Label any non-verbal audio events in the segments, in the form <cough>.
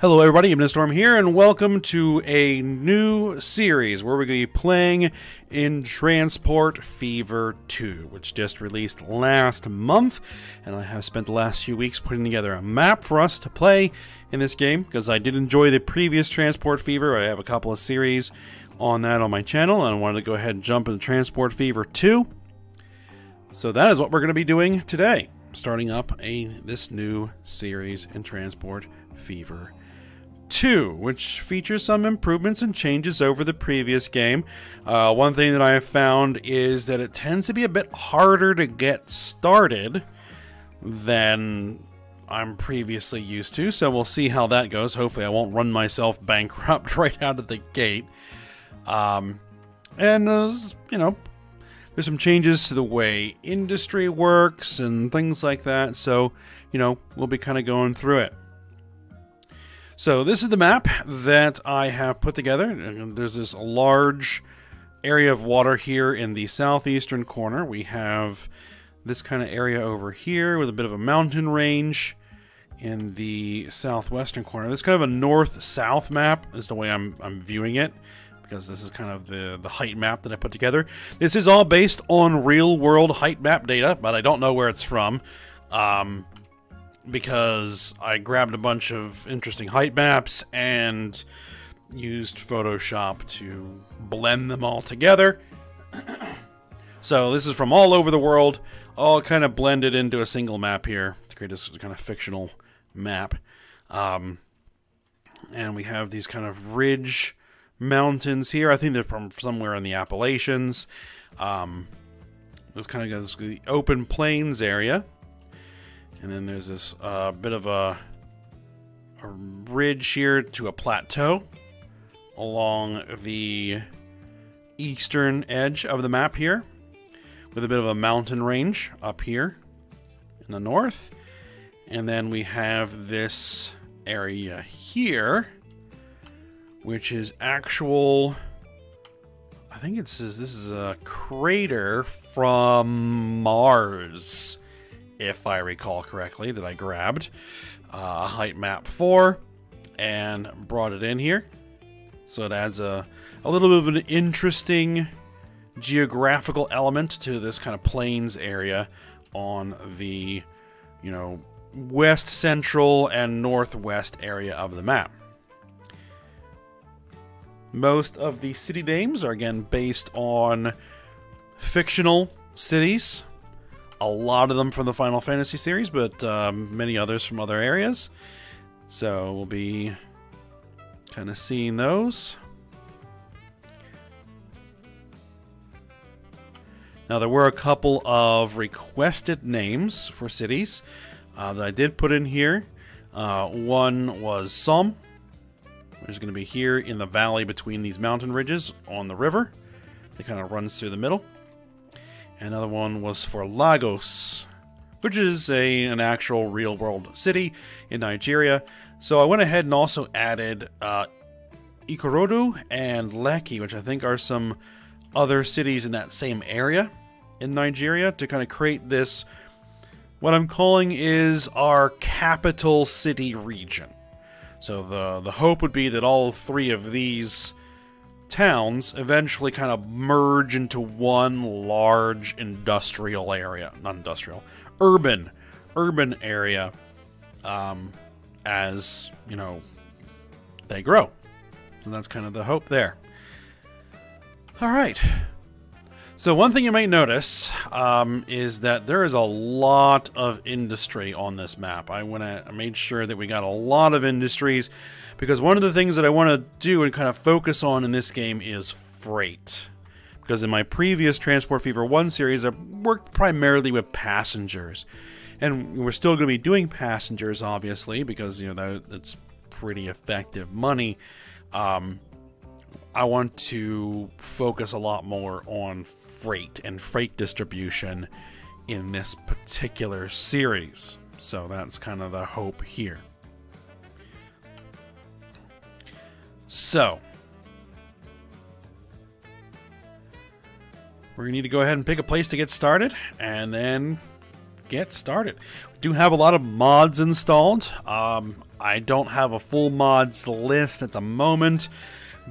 Hello, everybody. Storm here, and welcome to a new series where we're going to be playing in Transport Fever 2, which just released last month. And I have spent the last few weeks putting together a map for us to play in this game because I did enjoy the previous Transport Fever. I have a couple of series on that on my channel, and I wanted to go ahead and jump into Transport Fever 2. So that is what we're going to be doing today, starting up a this new series in Transport Fever 2, which features some improvements and changes over the previous game. Uh, one thing that I have found is that it tends to be a bit harder to get started than I'm previously used to, so we'll see how that goes. Hopefully I won't run myself <laughs> bankrupt right out of the gate. Um, and, uh, you know, there's some changes to the way industry works and things like that, so, you know, we'll be kind of going through it. So this is the map that I have put together. There's this large area of water here in the southeastern corner. We have this kind of area over here with a bit of a mountain range in the southwestern corner. This kind of a north-south map is the way I'm, I'm viewing it because this is kind of the, the height map that I put together. This is all based on real-world height map data, but I don't know where it's from. Um, because I grabbed a bunch of interesting height maps and used Photoshop to blend them all together. <clears throat> so this is from all over the world, all kind of blended into a single map here to create this kind of fictional map. Um, and we have these kind of ridge mountains here. I think they're from somewhere in the Appalachians. Um, this kind of goes to the open plains area and then there's this uh, bit of a, a ridge here to a plateau along the eastern edge of the map here with a bit of a mountain range up here in the north. And then we have this area here, which is actual. I think it says this is a crater from Mars if I recall correctly, that I grabbed uh, a height map for and brought it in here. So it adds a, a little bit of an interesting geographical element to this kind of plains area on the, you know, west central and northwest area of the map. Most of the city names are again based on fictional cities a lot of them from the Final Fantasy series, but um, many others from other areas. So we'll be kind of seeing those. Now, there were a couple of requested names for cities uh, that I did put in here. Uh, one was Somme, which is going to be here in the valley between these mountain ridges on the river. It kind of runs through the middle. Another one was for Lagos, which is a an actual real world city in Nigeria. So I went ahead and also added uh, Ikorodu and Lekki, which I think are some other cities in that same area in Nigeria to kind of create this what I'm calling is our capital city region. So the the hope would be that all three of these towns eventually kind of merge into one large industrial area. Not industrial, urban, urban area um, as, you know, they grow. So that's kind of the hope there. All right. So one thing you might notice um, is that there is a lot of industry on this map. I went I made sure that we got a lot of industries because one of the things that I want to do and kind of focus on in this game is freight. Because in my previous Transport Fever 1 series, I worked primarily with passengers. And we're still going to be doing passengers, obviously, because, you know, that's pretty effective money. Um, I want to focus a lot more on freight and freight distribution in this particular series. So that's kind of the hope here. So, we're going to need to go ahead and pick a place to get started, and then get started. We do have a lot of mods installed. Um, I don't have a full mods list at the moment.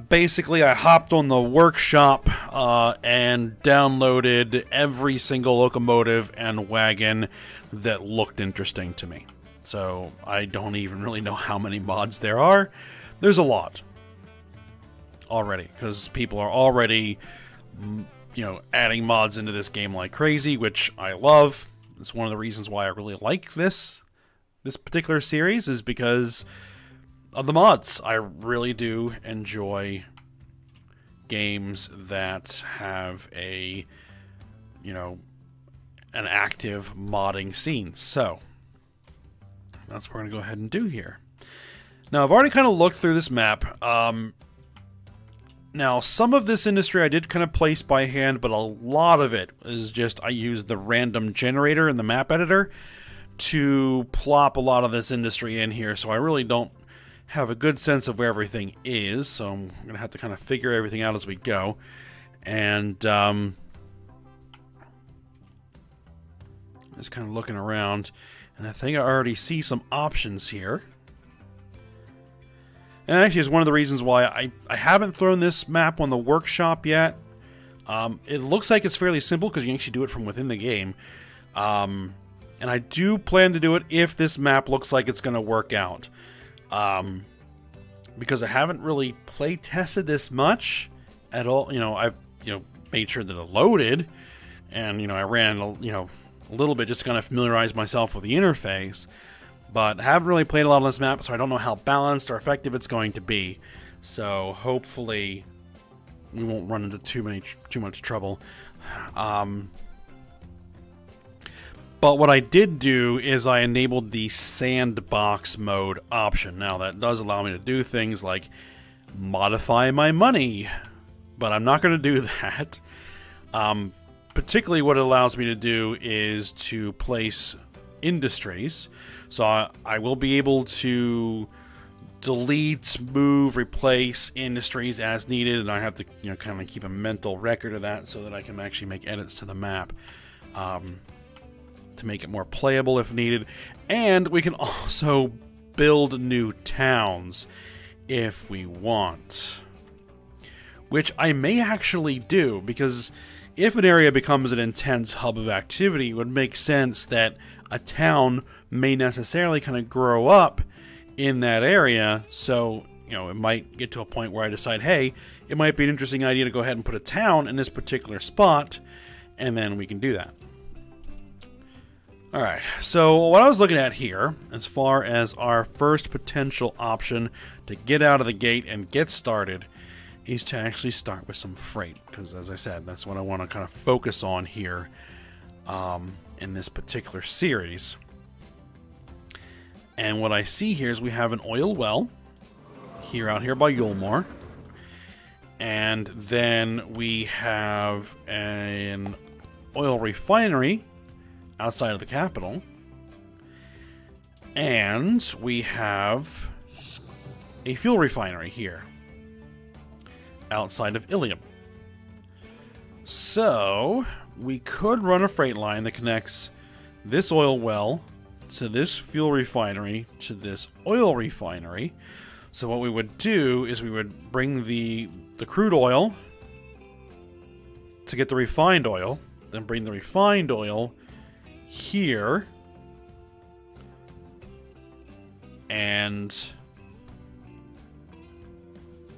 Basically, I hopped on the workshop uh, and downloaded every single locomotive and wagon that looked interesting to me. So I don't even really know how many mods there are. There's a lot already because people are already, mm, you know, adding mods into this game like crazy, which I love. It's one of the reasons why I really like this this particular series is because of the mods. I really do enjoy games that have a you know an active modding scene. So that's what we're gonna go ahead and do here. Now I've already kind of looked through this map. Um, now some of this industry I did kind of place by hand, but a lot of it is just I used the random generator in the map editor to plop a lot of this industry in here, so I really don't have a good sense of where everything is, so I'm going to have to kind of figure everything out as we go. And, um, just kind of looking around, and I think I already see some options here. And actually, it's one of the reasons why I, I haven't thrown this map on the workshop yet. Um, it looks like it's fairly simple because you can actually do it from within the game. Um, and I do plan to do it if this map looks like it's going to work out. Um, because I haven't really play tested this much at all. You know, I've you know made sure that it loaded, and you know I ran you know a little bit just to kind of familiarize myself with the interface. But I haven't really played a lot on this map, so I don't know how balanced or effective it's going to be. So hopefully we won't run into too many too much trouble. Um, but what I did do is I enabled the sandbox mode option. Now that does allow me to do things like modify my money, but I'm not going to do <laughs> that. Um, particularly what it allows me to do is to place industries. So I, I will be able to delete, move, replace industries as needed, and I have to you know kind of keep a mental record of that so that I can actually make edits to the map. Um, to make it more playable if needed. And we can <laughs> also build new towns if we want. Which I may actually do, because if an area becomes an intense hub of activity, it would make sense that a town may necessarily kind of grow up in that area. So, you know, it might get to a point where I decide, hey, it might be an interesting idea to go ahead and put a town in this particular spot, and then we can do that. Alright, so what I was looking at here, as far as our first potential option to get out of the gate and get started, is to actually start with some freight. Because as I said, that's what I want to kind of focus on here um, in this particular series. And what I see here is we have an oil well here out here by Yulmore. And then we have an oil refinery outside of the capital. And we have a fuel refinery here outside of Ilium. So, we could run a freight line that connects this oil well to this fuel refinery to this oil refinery. So what we would do is we would bring the the crude oil to get the refined oil, then bring the refined oil here. And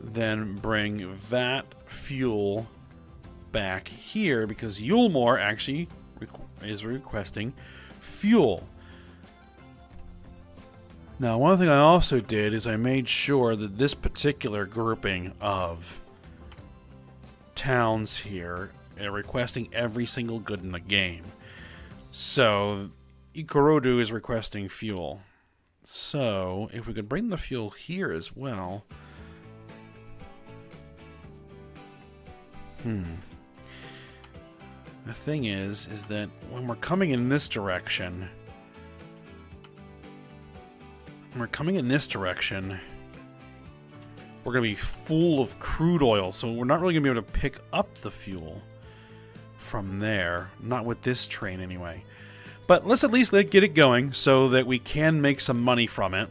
then bring that fuel back here because Yulmore actually requ is requesting fuel. Now, one thing I also did is I made sure that this particular grouping of towns here are requesting every single good in the game. So, Ikorodu is requesting fuel. So, if we could bring the fuel here as well... Hmm. The thing is, is that when we're coming in this direction... When we're coming in this direction, we're going to be full of crude oil, so we're not really going to be able to pick up the fuel from there. Not with this train, anyway. But let's at least get it going so that we can make some money from it.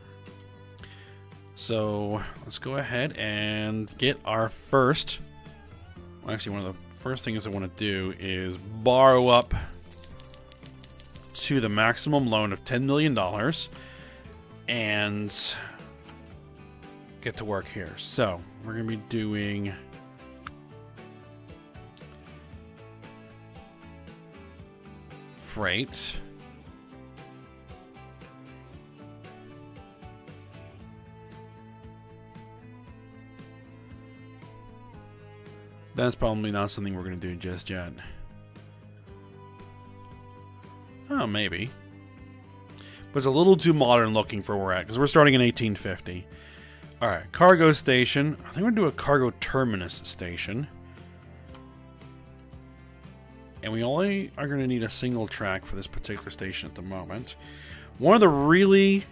So let's go ahead and get our first. Well, actually, one of the first things I want to do is borrow up to the maximum loan of $10 million and get to work here. So we're going to be doing. Freight. That's probably not something we're going to do just yet. Oh, maybe. But it's a little too modern looking for where we're at, because we're starting in 1850. Alright, cargo station. I think we're going to do a cargo terminus station. And we only are going to need a single track for this particular station at the moment. One of the really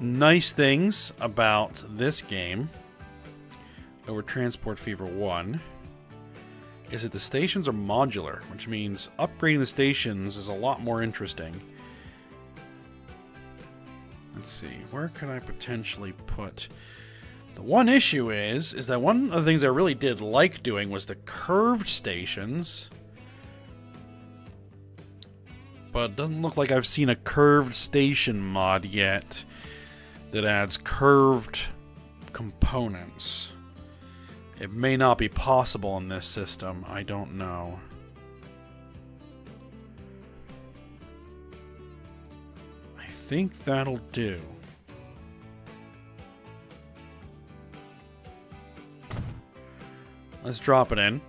nice things about this game over Transport Fever 1 is that the stations are modular, which means upgrading the stations is a lot more interesting. Let's see, where could I potentially put... The one issue is, is that one of the things I really did like doing was the curved stations. But doesn't look like I've seen a curved station mod yet that adds curved components. It may not be possible in this system. I don't know. I think that'll do. Let's drop it in.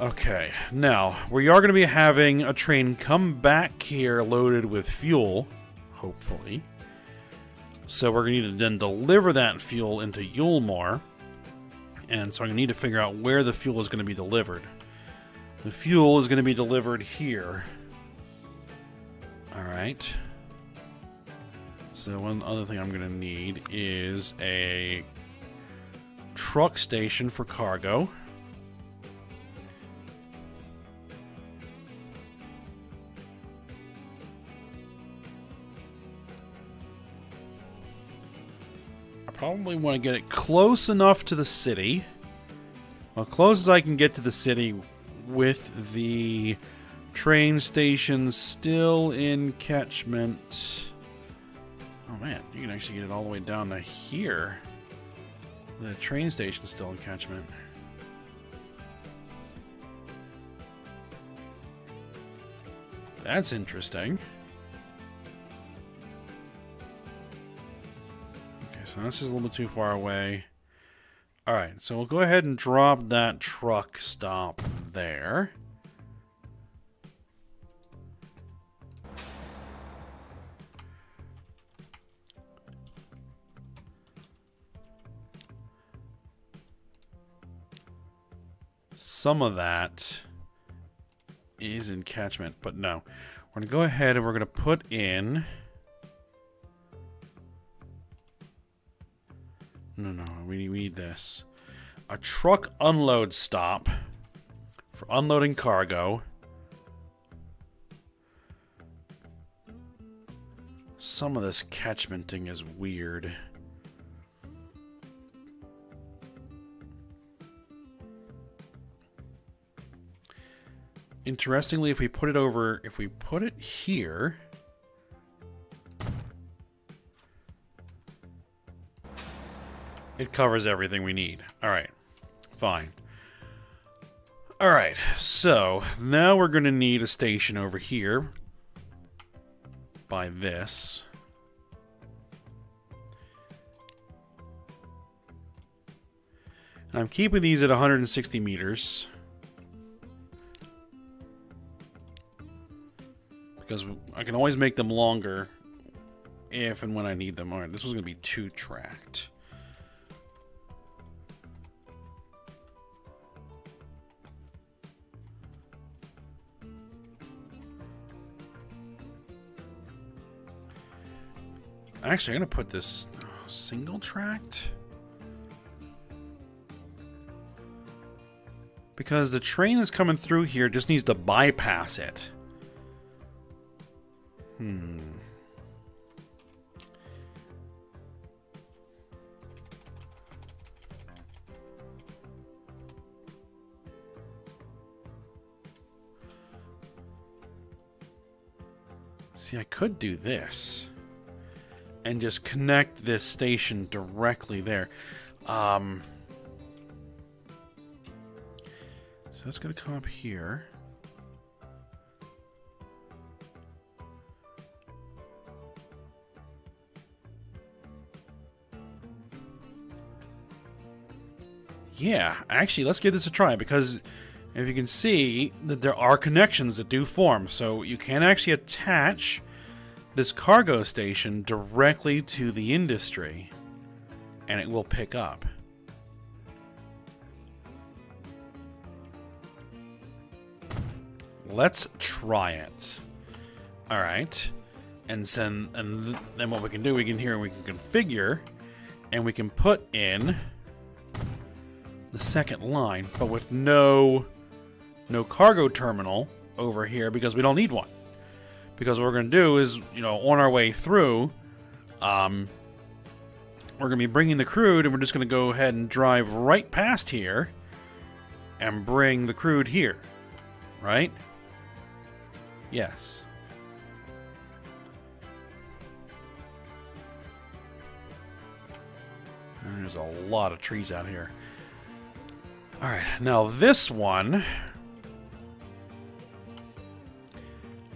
Okay, now, we are going to be having a train come back here loaded with fuel, hopefully. So we're going to need to then deliver that fuel into Yulmore. And so I'm going to need to figure out where the fuel is going to be delivered. The fuel is going to be delivered here. Alright. So one other thing I'm going to need is a truck station for cargo. Probably want to get it close enough to the city. Well, close as I can get to the city with the train station still in catchment. Oh man, you can actually get it all the way down to here. The train station's still in catchment. That's interesting. So that's just a little bit too far away. Alright, so we'll go ahead and drop that truck stop there. Some of that is in catchment, but no. We're going to go ahead and we're going to put in... No, no, we need this. A truck unload stop for unloading cargo. Some of this catchmenting is weird. Interestingly, if we put it over, if we put it here... It covers everything we need. Alright. Fine. Alright, so now we're going to need a station over here by this. And I'm keeping these at 160 meters. Because I can always make them longer if and when I need them. Alright, this was going to be two-tracked. Actually, I'm going to put this uh, single tracked. Because the train that's coming through here just needs to bypass it. Hmm. See, I could do this. And just connect this station directly there. Um, so that's going to come up here. Yeah, actually, let's give this a try because if you can see that there are connections that do form. So you can actually attach this cargo station directly to the industry and it will pick up. Let's try it. All right. And then, and then what we can do, we can here, we can configure and we can put in the second line, but with no no cargo terminal over here because we don't need one. Because what we're going to do is, you know, on our way through, um, we're going to be bringing the crude, and we're just going to go ahead and drive right past here and bring the crude here. Right? Yes. There's a lot of trees out here. Alright, now this one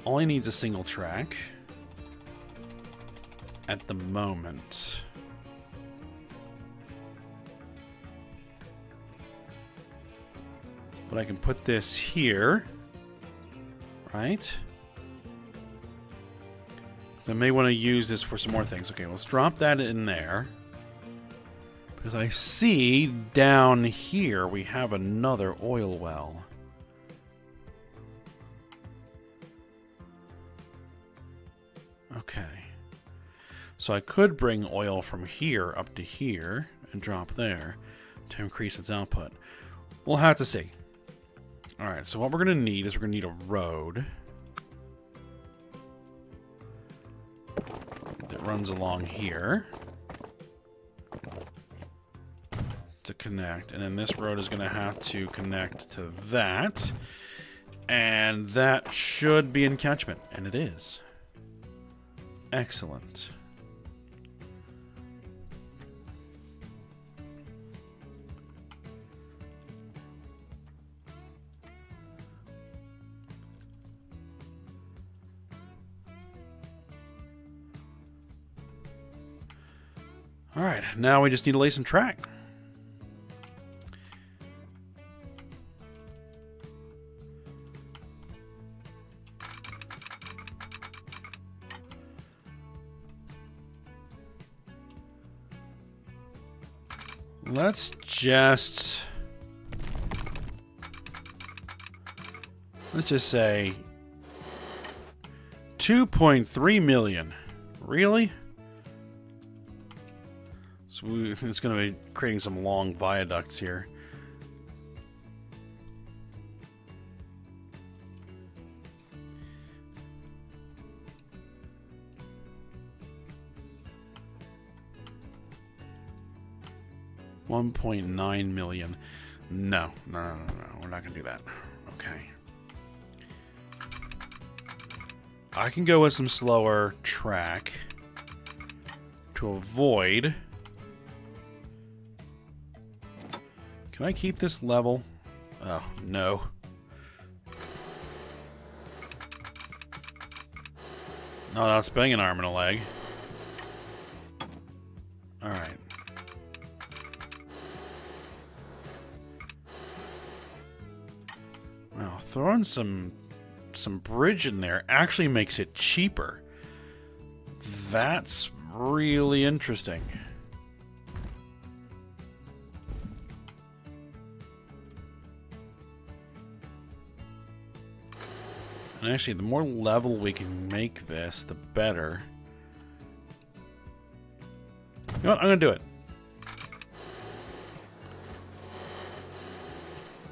only needs a single track at the moment. But I can put this here, right? So I may want to use this for some more things. Okay, let's drop that in there. Because I see down here we have another oil well. Okay. So I could bring oil from here up to here and drop there to increase its output. We'll have to see. Alright, so what we're going to need is we're going to need a road that runs along here to connect. And then this road is going to have to connect to that. And that should be in catchment. And it is. Excellent. All right, now we just need to lay some track. Let's just... Let's just say... 2.3 million. Really? So we, <laughs> it's going to be creating some long viaducts here. One point nine million. No, no, no, no, no. We're not gonna do that. Okay. I can go with some slower track to avoid Can I keep this level? Oh, no. No, that's spinning an arm and a leg. Throwing some some bridge in there actually makes it cheaper. That's really interesting. And actually, the more level we can make this, the better. You know what? I'm going to do it.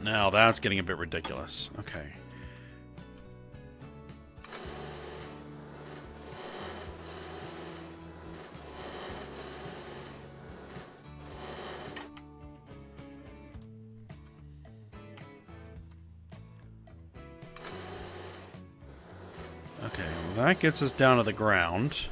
Now, that's getting a bit ridiculous. Okay. Okay, that gets us down to the ground.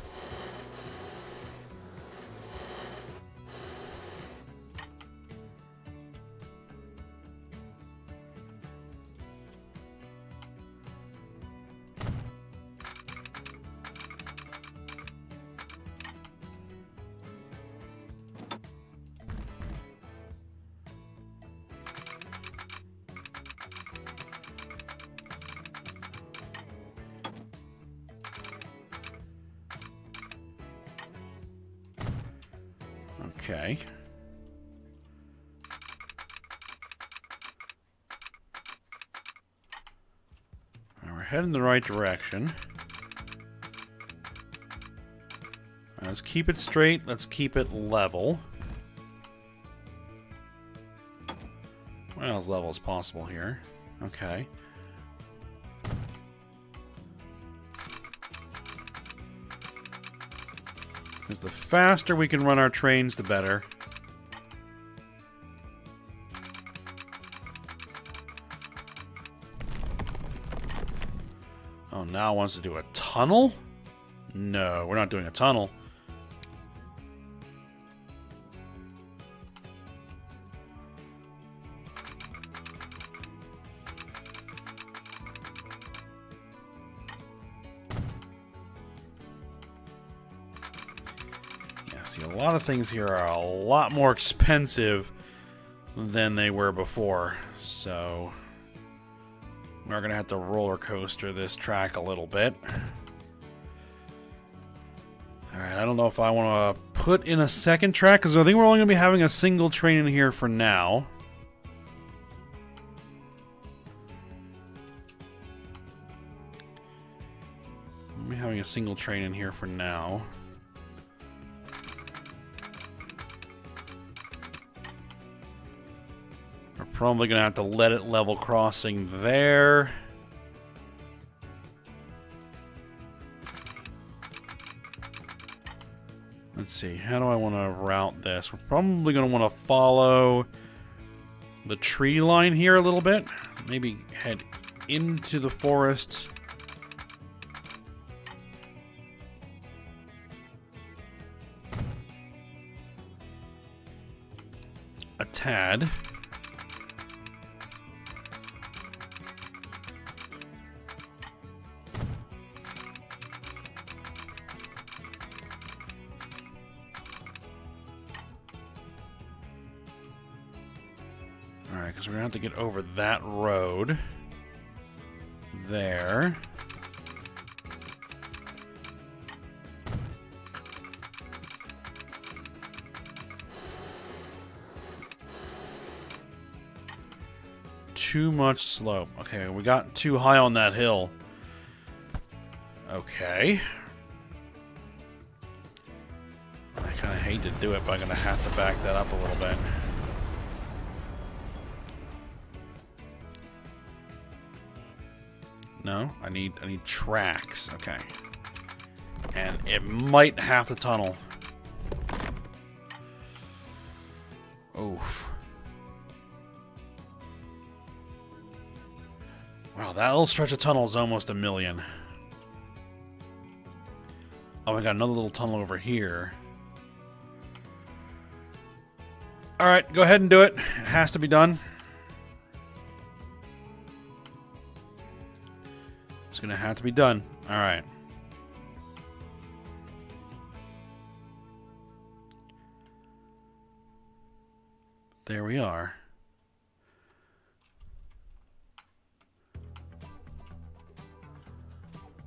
Right, the right direction. let's keep it straight. Let's keep it level. Well, as level as possible here. Okay. Because the faster we can run our trains, the better. Now wants to do a tunnel? No, we're not doing a tunnel. See, a lot of things here are a lot more expensive than they were before, so we're going to have to roller coaster this track a little bit. Alright, I don't know if I want to put in a second track, because I think we're only going to be having a single train in here for now. We'll be having a single train in here for now. Probably gonna have to let it level crossing there. Let's see, how do I want to route this? We're probably going to want to follow the tree line here a little bit. Maybe head into the forest. A tad. To have to get over that road. There. Too much slope. Okay, we got too high on that hill. Okay. I kind of hate to do it, but I'm to have to back that up a little bit. No, I need I need tracks. Okay. And it might have to tunnel. Oof. Wow, that little stretch of tunnel is almost a million. Oh, I got another little tunnel over here. Alright, go ahead and do it. It has to be done. Gonna have to be done. Alright. There we are.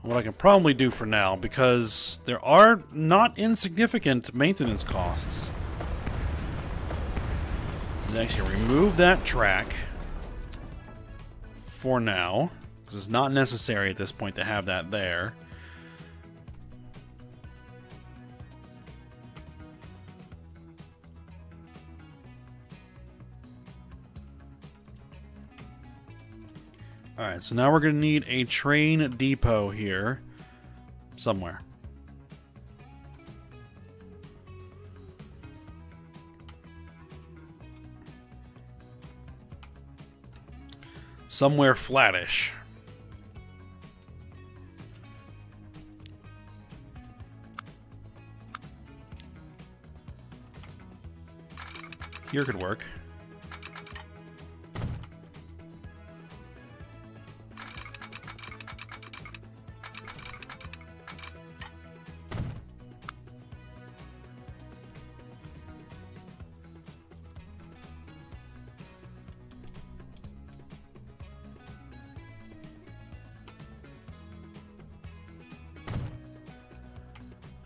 What I can probably do for now, because there are not insignificant maintenance costs, is actually remove that track for now. It's not necessary at this point to have that there. Alright, so now we're going to need a train depot here somewhere. Somewhere flattish. Here could work.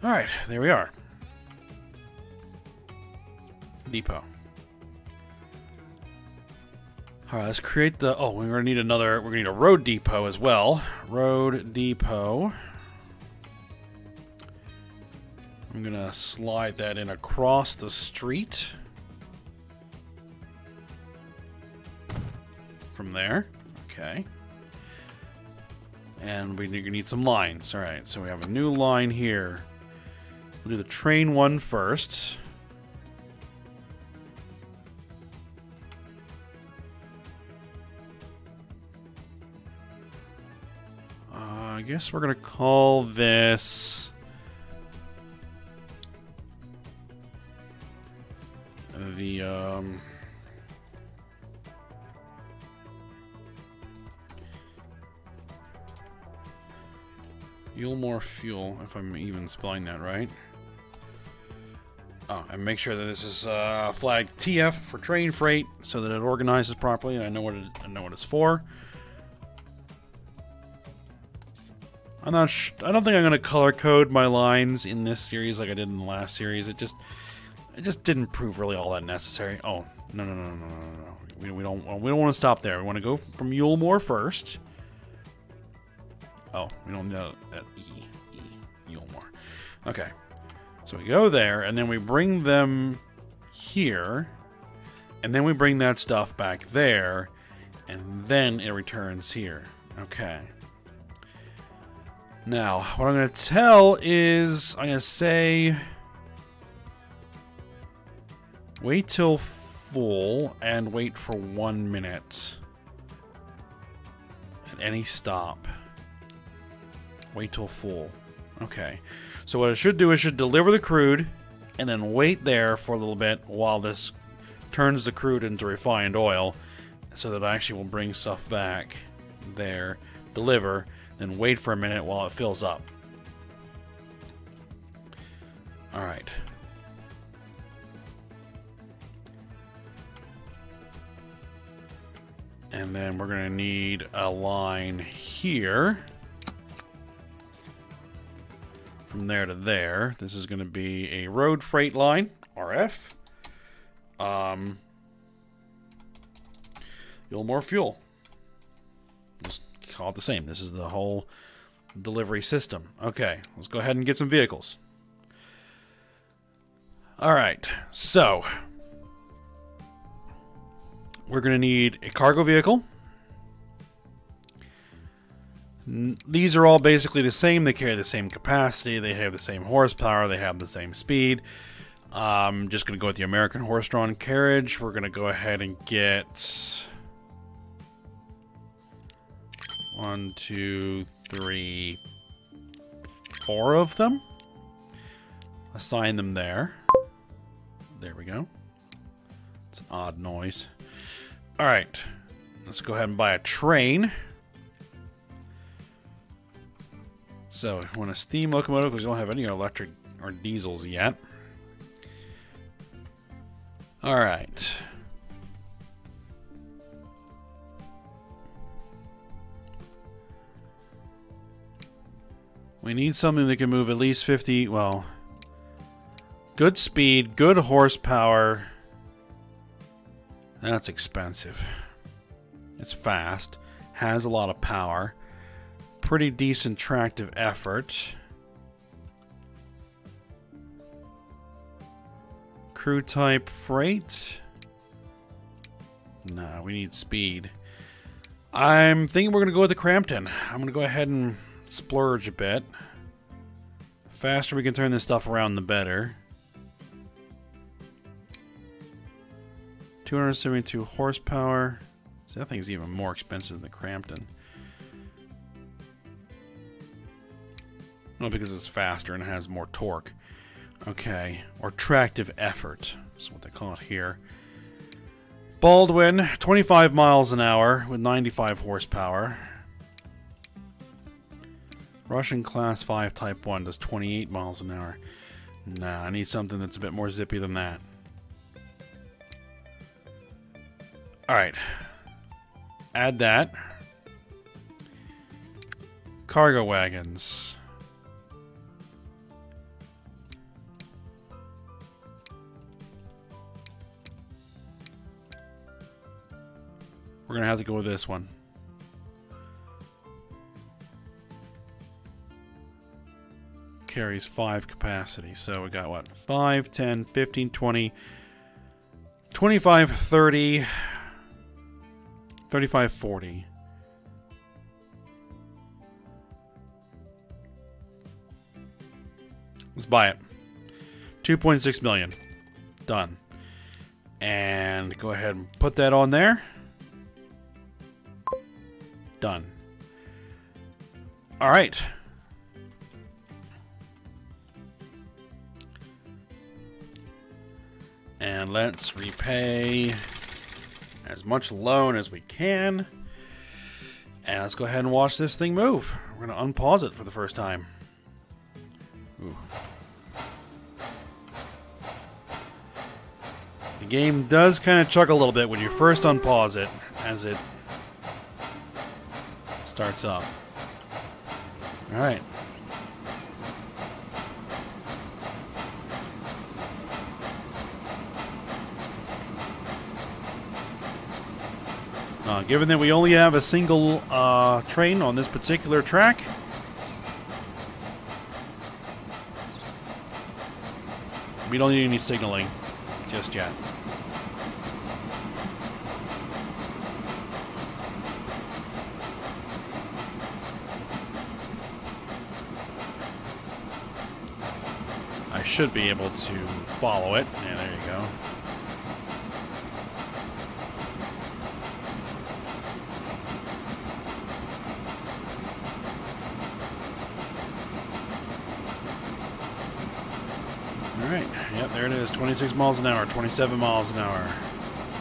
All right, there we are. Depot. All right, let's create the. Oh, we're gonna need another. We're gonna need a road depot as well. Road depot. I'm gonna slide that in across the street. From there. Okay. And we need some lines. All right, so we have a new line here. We'll do the train one first. Guess we're going to call this... The, um... Yulmore Fuel, if I'm even spelling that right. Oh, and make sure that this is uh, flagged TF for train freight so that it organizes properly and I know what it, I know what it's for. I'm not. I don't think I'm gonna color code my lines in this series like I did in the last series. It just, it just didn't prove really all that necessary. Oh no no no no no no. We, we don't we don't want to stop there. We want to go from Yulmore first. Oh, we don't know that E E Yulmore. Okay. So we go there, and then we bring them here, and then we bring that stuff back there, and then it returns here. Okay. Now, what I'm going to tell is, I'm going to say, wait till full, and wait for one minute at any stop. Wait till full. Okay. So what I should do is should deliver the crude and then wait there for a little bit while this turns the crude into refined oil so that I actually will bring stuff back there, deliver, then wait for a minute while it fills up. All right. And then we're going to need a line here from there to there. This is going to be a road freight line, RF. Um, more fuel. Call it the same. This is the whole delivery system. Okay, let's go ahead and get some vehicles. All right, so we're going to need a cargo vehicle. These are all basically the same. They carry the same capacity. They have the same horsepower. They have the same speed. I'm um, just going to go with the American horse-drawn carriage. We're going to go ahead and get... One, two, three, four of them. Assign them there. There we go. It's an odd noise. Alright. Let's go ahead and buy a train. So, we want a steam locomotive because we don't have any electric or diesels yet. Alright. We need something that can move at least 50, well, good speed, good horsepower. That's expensive. It's fast, has a lot of power pretty decent tractive effort. Crew type freight. Nah, we need speed. I'm thinking we're going to go with the Crampton. I'm going to go ahead and splurge a bit. The faster we can turn this stuff around, the better. 272 horsepower. So that thing's even more expensive than the Crampton. Well, because it's faster and it has more torque. Okay. Or tractive effort. That's what they call it here. Baldwin, 25 miles an hour with 95 horsepower. Russian Class 5 Type 1 does 28 miles an hour. Nah, I need something that's a bit more zippy than that. Alright. Add that. Cargo wagons. We're going to have to go with this one. Carries 5 capacity. So we got what? 5, 10, 15, 20, 25, 30, 35, 40. Let's buy it. 2.6 million. Done. And go ahead and put that on there. Done. All right. Let's repay as much loan as we can. And let's go ahead and watch this thing move. We're going to unpause it for the first time. Ooh. The game does kind of chuck a little bit when you first unpause it, as it starts up. Alright. Uh, given that we only have a single uh, train on this particular track, we don't need any signaling just yet. I should be able to follow it. Yeah, there you go. Alright, yep, there it is. 26 miles an hour, 27 miles an hour,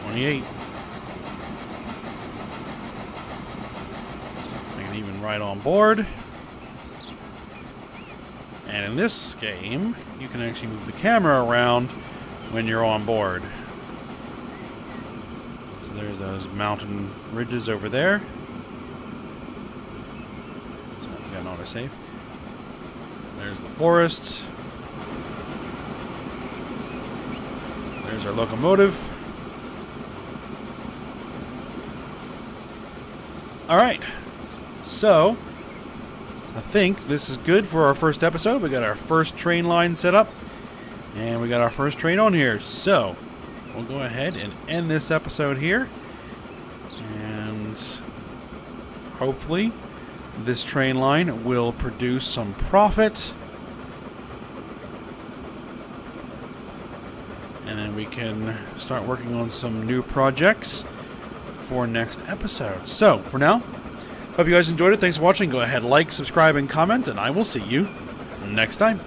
28. I can even ride on board. And in this game, you can actually move the camera around when you're on board. So there's those mountain ridges over there. Got an autosave. There's the forest. There's our locomotive. Alright. So, I think this is good for our first episode. We got our first train line set up. And we got our first train on here. So, we'll go ahead and end this episode here. And hopefully, this train line will produce some profit. And then we can start working on some new projects for next episode. So, for now, hope you guys enjoyed it. Thanks for watching. Go ahead, like, subscribe, and comment, and I will see you next time.